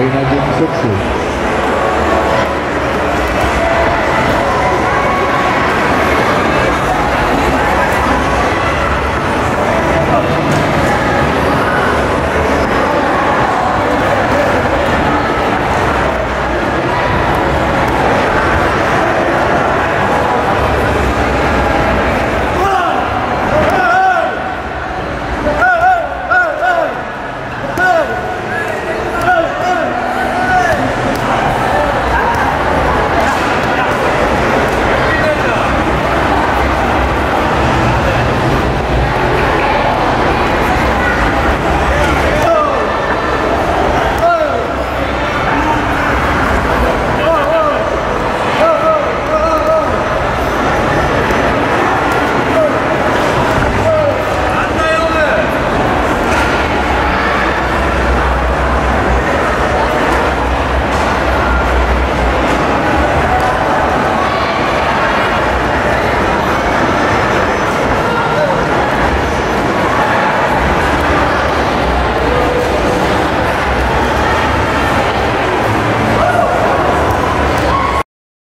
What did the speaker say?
360.